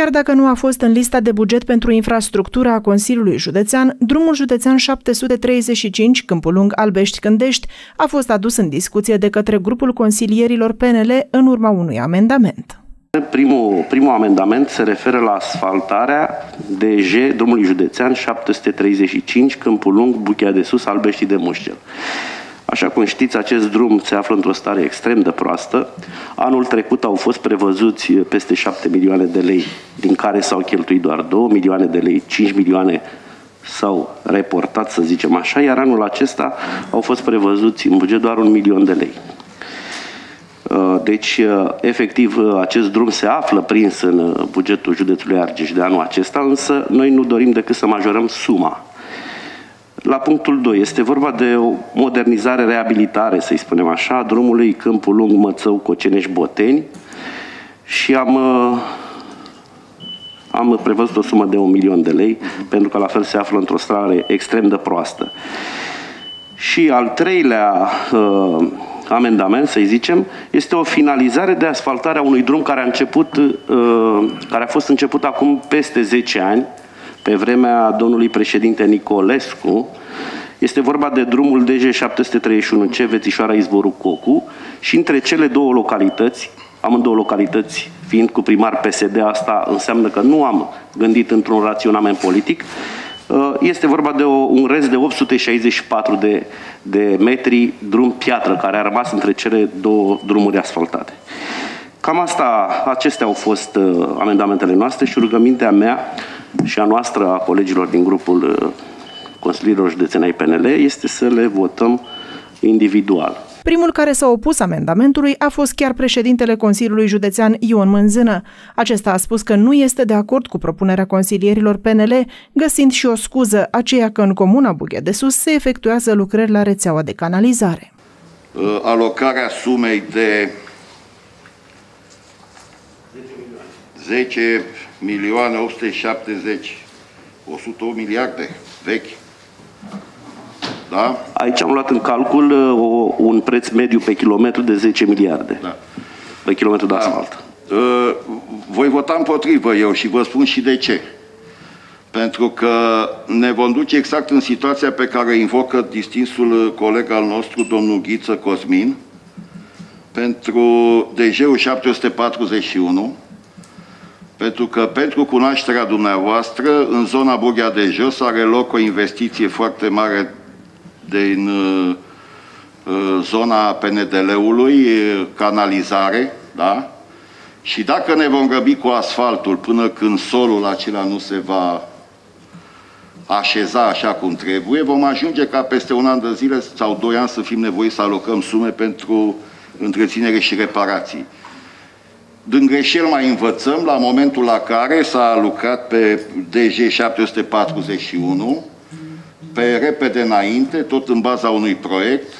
Chiar dacă nu a fost în lista de buget pentru infrastructura a Consiliului Județean, drumul județean 735 Câmpul Lung Albești-Cândești a fost adus în discuție de către grupul consilierilor PNL în urma unui amendament. Primul, primul amendament se referă la asfaltarea DG drumului județean 735 Câmpul Lung, Buchea de Sus, Albești de Mușcel. Așa cum știți, acest drum se află într-o stare extrem de proastă. Anul trecut au fost prevăzuți peste 7 milioane de lei, din care s-au cheltuit doar 2 milioane de lei, 5 milioane s-au reportat, să zicem așa, iar anul acesta au fost prevăzuți în buget doar un milion de lei. Uh, deci, uh, efectiv, uh, acest drum se află prins în bugetul județului Argeș de anul acesta, însă noi nu dorim decât să majorăm suma la punctul 2 este vorba de o modernizare, reabilitare, să-i spunem așa, a drumului Câmpul Lung, Mățău, Cocenești, Boteni și am, uh, am prevăzut o sumă de un milion de lei, pentru că la fel se află într-o stare extrem de proastă. Și al treilea uh, amendament, să zicem, este o finalizare de asfaltare a unui drum care a început, uh, care a fost început acum peste 10 ani, pe vremea domnului președinte Nicolescu. Este vorba de drumul DG 731C, Vețișoara Izvorul Cocu și între cele două localități, amândouă localități fiind cu primar PSD, asta înseamnă că nu am gândit într-un raționament politic, uh, este vorba de o, un rest de 864 de, de metri drum piatră care a rămas între cele două drumuri asfaltate. Cam asta, acestea au fost uh, amendamentele noastre și rugămintea mea și a noastră, a colegilor din grupul uh, Consilierilor Județenei PNL, este să le votăm individual. Primul care s-a opus amendamentului a fost chiar președintele Consiliului Județean Ion Mânzână. Acesta a spus că nu este de acord cu propunerea consilierilor PNL, găsind și o scuză, aceea că în Comuna Bughe de Sus se efectuează lucrări la rețeaua de canalizare. Uh, alocarea sumei de 10 milioane 870, 108 miliarde vechi. Da? Aici am luat în calcul uh, o, un preț mediu pe kilometru de 10 miliarde. Da. Pe kilometru de da. asfalt. Uh, voi vota împotrivă eu și vă spun și de ce. Pentru că ne vom duce exact în situația pe care invocă distinsul coleg al nostru, domnul Ghiță Cosmin, pentru DG-ul 741, pentru că pentru cunoașterea dumneavoastră, în zona Bughea de Jos are loc o investiție foarte mare din uh, uh zona PNDL-ului, canalizare, da? Și dacă ne vom grăbi cu asfaltul până când solul acela nu se va așeza așa cum trebuie, vom ajunge ca peste un an de zile sau doi ani să fim nevoiți să alocăm sume pentru întreținere și reparații. Din greșeli mai învățăm la momentul la care s-a lucrat pe DG 741, pe repede înainte, tot în baza unui proiect.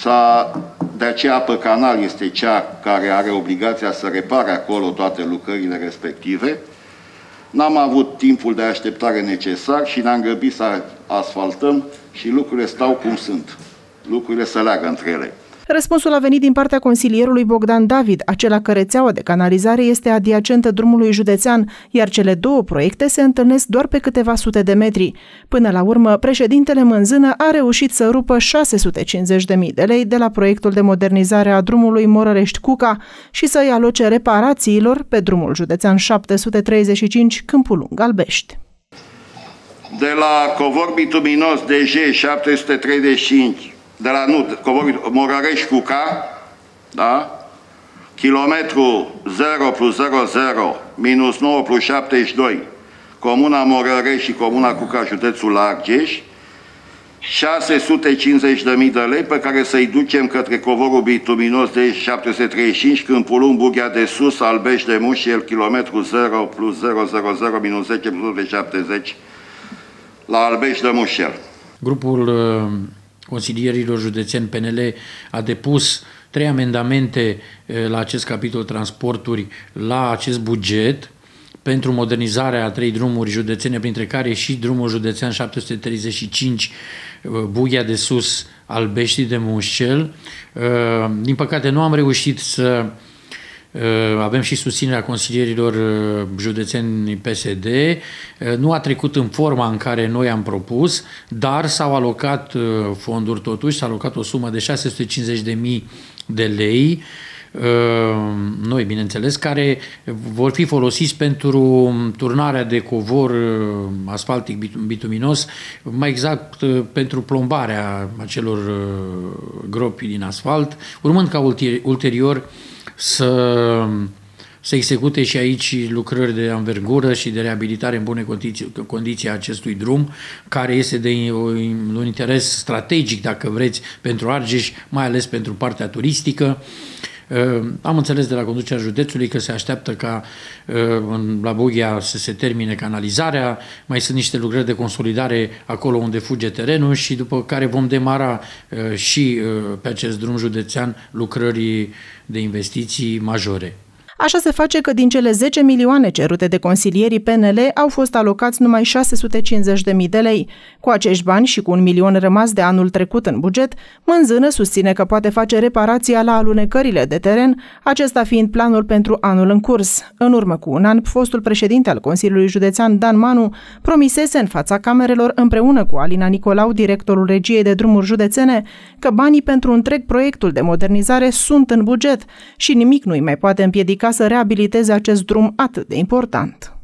S-a, de aceea apă canal este cea care are obligația să repare acolo toate lucrările respective. N-am avut timpul de așteptare necesar și ne-am grăbit să asfaltăm și lucrurile stau cum sunt. Lucrurile se leagă între ele. Răspunsul a venit din partea consilierului Bogdan David, acela că rețeaua de canalizare este adiacentă drumului județean, iar cele două proiecte se întâlnesc doar pe câteva sute de metri. Până la urmă, președintele Mânzână a reușit să rupă 650.000 de lei de la proiectul de modernizare a drumului Morărești-Cuca și să-i aloce reparațiilor pe drumul județean 735 Câmpul Lung Albești. De la Covor Bituminos DG 735 de la, nu, Morărești Cuca, da? Kilometru 0 plus 00 minus 9 plus 72, Comuna Morărești și Comuna Cuca, județul Argeș, 650.000 de lei pe care să-i ducem către covorul bituminos de 735, Câmpul Lung, Bughea de Sus, Albești de Mușel, kilometru 0 plus 000 minus 10 plus 70 la Albești de Mușel. Grupul uh consilierilor județeni PNL a depus trei amendamente eh, la acest capitol transporturi la acest buget pentru modernizarea a trei drumuri județene, printre care și drumul județean 735 eh, Bughia de Sus, Albești de Mușcel. Eh, din păcate nu am reușit să avem și susținerea consilierilor județeni PSD. Nu a trecut în forma în care noi am propus, dar s-au alocat fonduri totuși, s-a alocat o sumă de 650.000 de lei Ehm, noi, bineînțeles, care vor fi folosiți pentru turnarea de covor ehm, asfaltic bituminos, mai exact ehm, pentru plombarea acelor gropi din asfalt, urmând ca ulterior să să execute și aici lucrări de anvergură și de reabilitare în bune condiții, condiții a acestui drum, care este de un interes strategic, dacă vreți, pentru Argeș, mai ales pentru partea turistică. Ehm, am înțeles de la conducerea județului că se așteaptă ca ehm, la Boghia să se termine canalizarea, mai sunt niște lucrări de consolidare acolo unde fuge terenul și după care vom demara ehm, și pe acest drum județean lucrări de investiții majore. Așa se face că din cele 10 milioane cerute de consilierii PNL au fost alocați numai 650.000 de lei. Cu acești bani și cu un milion rămas de anul trecut în buget, Mânzână susține că poate face reparația la alunecările de teren, acesta fiind planul pentru anul în curs. În urmă cu un an, fostul președinte al Consiliului Județean Dan Manu promisese în fața camerelor împreună cu Alina Nicolau, directorul regiei de drumuri județene, că banii pentru întreg proiectul de modernizare sunt în buget și nimic nu îi mai poate împiedica să reabiliteze acest drum atât de important.